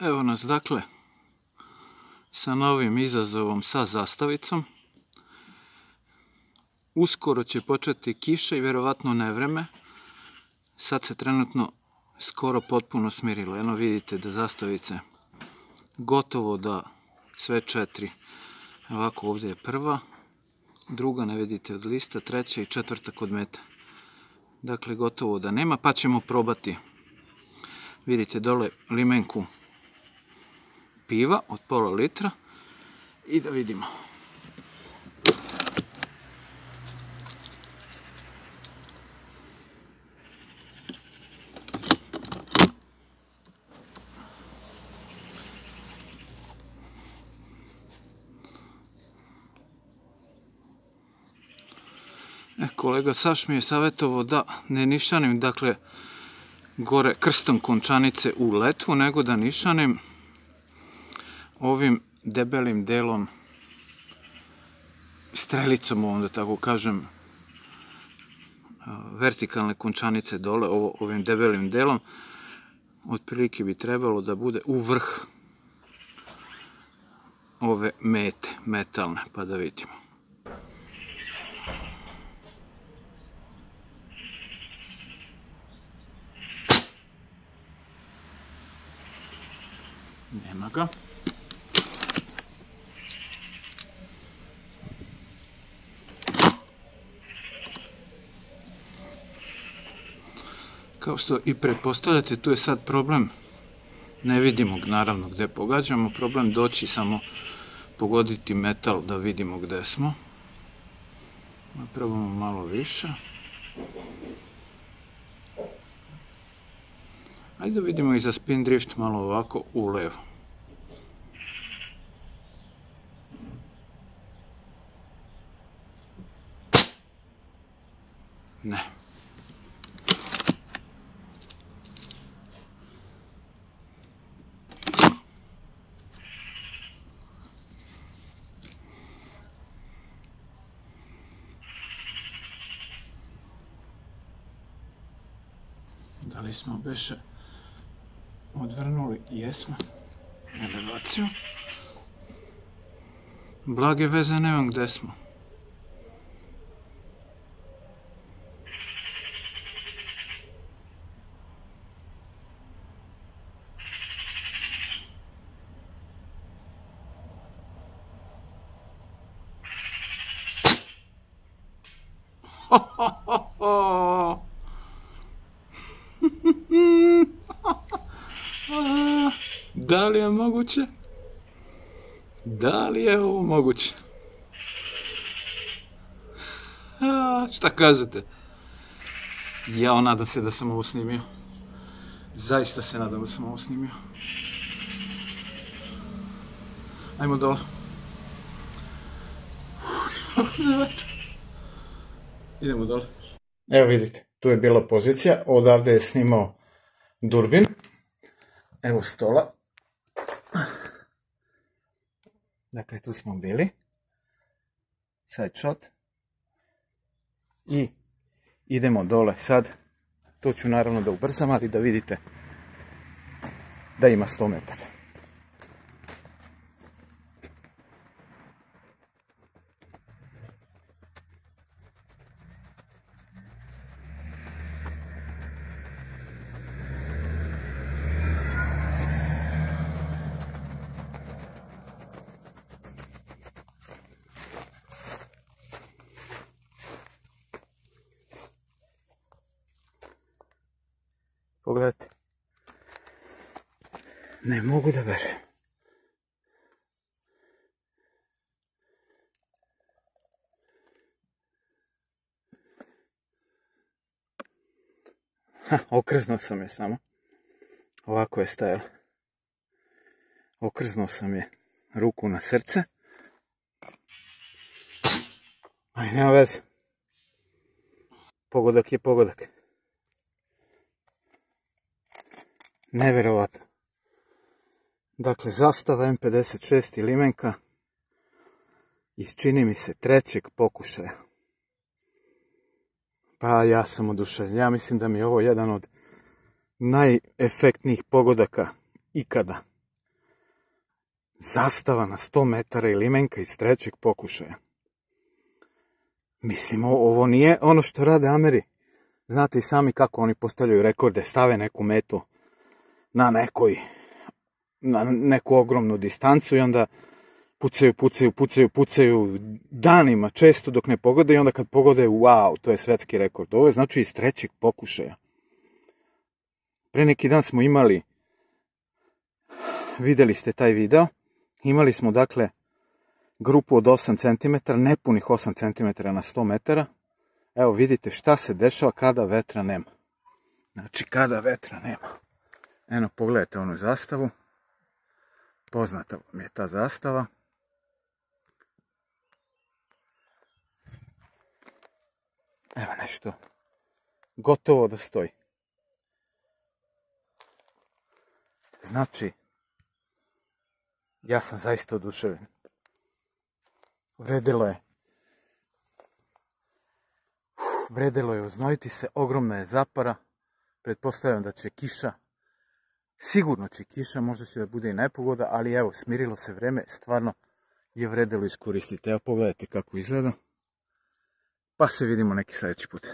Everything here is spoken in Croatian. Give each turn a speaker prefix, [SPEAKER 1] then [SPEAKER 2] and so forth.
[SPEAKER 1] Evo nas dakle sa novim izazovom sa zastavicom. Uskoro će početi kiša i vjerovatno nevreme. Sad se trenutno skoro potpuno smirilo. Eno vidite da zastavice gotovo da sve četiri. Ovako ovdje je prva, druga ne vidite od lista, treća i četvrta kod meta. Dakle, gotovo da nema, pa ćemo probati. Vidite dole limenku piva od pola litra i da vidimo. E, kolega Saš mi je savjetovao da ne nišanim, dakle, gore krstom končanice u letvu, nego da nišanim ovim debelim delom strelicom ovom da tako kažem vertikalne končanice dole ovim debelim delom otprilike bi trebalo da bude u vrh ove mete metalne pa da vidimo. Nema ga Kao što i pretpostavljate, tu je sad problem, ne vidimo naravno gdje pogađamo, problem doći samo pogoditi metal da vidimo gdje smo. Probamo malo više. Ajde da vidimo i za spin drift malo ovako u levo. Ne. Da li smo beše odvrnuli? Jesmo. Elevaciju. Blage veze nemam gdje smo. Da li je moguće? Da li je ovo moguće? A, šta kažete? Ja nadam se da sam ovo snimio. Zaista se nadam da sam ovo snimio. Ajmo dole. Idemo dole.
[SPEAKER 2] Evo vidite, tu je bila pozicija, odavde je snimao Durbin. Evo stola. Dakle, tu smo bili. Side shot. I idemo dole sad. To ću naravno da ubrzam, ali da vidite da ima 100 metara. Pogledajte. Ne mogu da verujem. Ha, okrznuo sam je samo. Ovako je stajalo. Okrznuo sam je ruku na srce. Ali nema veze. Pogodak je pogodak. Neverovatno. Dakle, zastava M56 i limenka iz čini mi se trećeg pokušaja. Pa ja sam oduševljen. Ja mislim da mi je ovo jedan od najefektnijih pogodaka ikada zastava na 100 metara i limenka iz trećeg pokušaja. Mislim, ovo nije ono što rade Ameri. Znate i sami kako oni postavljaju rekorde, stave neku metu na nekoj, na neku ogromnu distancu i onda pucaju, pucaju, pucaju, pucaju danima često dok ne pogode i onda kad pogode, wow, to je svetski rekord. Ovo je znači iz trećeg pokušaja. Pre neki dan smo imali, videli ste taj video, imali smo dakle grupu od 8 cm, nepunih 8 cm na 100 metara. Evo vidite šta se dešava kada vetra nema. Znači kada vetra nema. Eno pogledajte onu zastavu. Poznata mi je ta zastava. Evo nešto. Gotovo da stoji. Znači, ja sam zaista oduševljen. Vredilo je. Vredilo je uznojiti se, ogromna je zapara. Pretpostavljam da će kiša, sigurno će kiša, možda će da bude i nepogoda, ali evo, smirilo se vreme, stvarno je vredilo iskoristiti. Evo, pogledajte kako izgleda. Pa se vidimo neki sljedeći put.